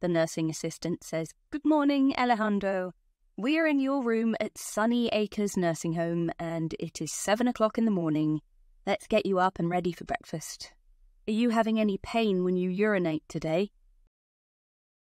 The nursing assistant says, Good morning, Alejandro. We are in your room at Sunny Acres Nursing Home, and it is seven o'clock in the morning. Let's get you up and ready for breakfast. Are you having any pain when you urinate today?